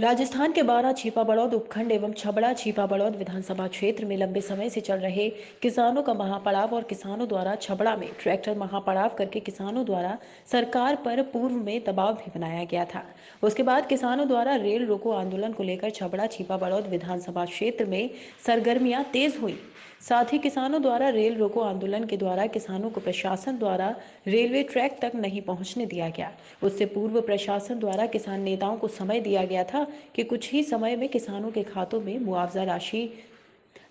राजस्थान के बारह छिपा बड़ौद उपखंड एवं छबड़ा छिपा बड़ौद विधानसभा क्षेत्र में लंबे समय से चल रहे किसानों का महापड़ाव और किसानों द्वारा छबड़ा में ट्रैक्टर महापड़ाव करके किसानों द्वारा सरकार पर पूर्व में दबाव भी बनाया गया था। उसके बाद किसानों द्वारा रेल रोको आंदोलन को लेकर छबड़ा छिपा बड़ौद विधानसभा क्षेत्र में सरगर्मियाँ तेज हुई। साथ ही किसानों द्वारा रेल रोको आंदोलन के द्वारा किसानों को प्रशासन द्वारा रेलवे ट्रैक तक नहीं पहुँचने दिया गया। उससे पूर्व प्रशासन द्वारा किसान नेताओं को समय दिया गया था कि कुछ ही समय में किसानों के खातों में मुआवजा राशि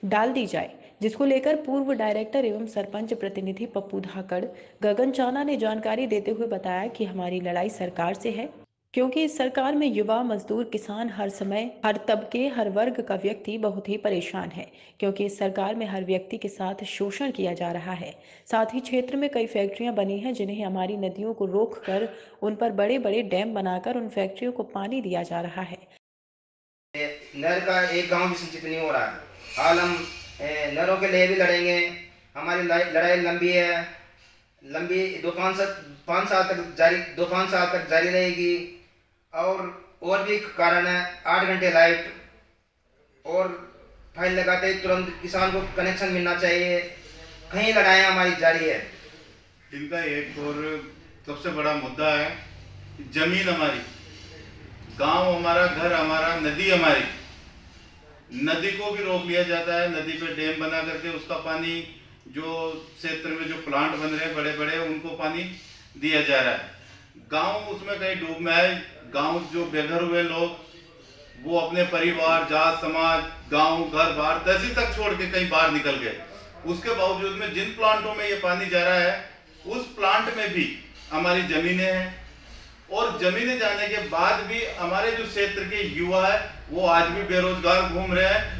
डाल दी जाए, जिसको लेकर पूर्व डायरेक्टर एवं सरपंच प्रतिनिधि पप्पू धाकड़, गगन चाना ने जानकारी देते हुए बताया कि हमारी लड़ाई सरकार से है। क्योंकि इस सरकार में युवा, मजदूर, किसान हर समय, हर तबके, हर वर्ग का व्यक्ति बहुत ही परेशान है, क्योंकि इस सरकार में हर व्यक्ति के साथ शोषण किया जा रहा है। साथ ही क्षेत्र में कई फैक्ट्रियाँ बनी हैं जिन्हें हमारी नदियों को रोक कर उन पर बड़े बड़े डैम बनाकर, उन फैक्ट्रियों को पानी दिया जा रहा है। नर का एक गाँव भी सिंचित नहीं हो रहा है। हाल हम नरों के लिए भी लड़ेंगे। हमारी लड़ाई लंबी है। लंबी दो पाँच पाँच साल तक जारी, दो पाँच साल तक जारी रहेगी। और और भी कारण है, आठ घंटे लाइट, और फ़ाइल लगाते ही तुरंत किसान को कनेक्शन मिलना चाहिए। कहीं लड़ाई हमारी जारी है। इनका एक और सबसे बड़ा मुद्दा है ज़मीन हमारी, गाँव हमारा, घर हमारा, नदी हमारी, नदी को भी रोक लिया जाता है। नदी पे डैम बना करके उसका पानी, जो क्षेत्र में जो प्लांट बन रहे हैं बड़े बड़े उनको पानी दिया जा रहा है। गाँव उसमें कहीं डूब में आए, गाँव जो बेघर हुए लोग, वो अपने परिवार, जात, समाज, गाँव, घर, बाहर, तहसील तक छोड़ के कहीं बाहर निकल गए। उसके बावजूद में जिन प्लांटों में ये पानी जा रहा है, उस प्लांट में भी हमारी जमीनें हैं। और जमीनें जाने के बाद भी हमारे जो क्षेत्र के युवा है, वो आज भी बेरोजगार घूम रहे हैं।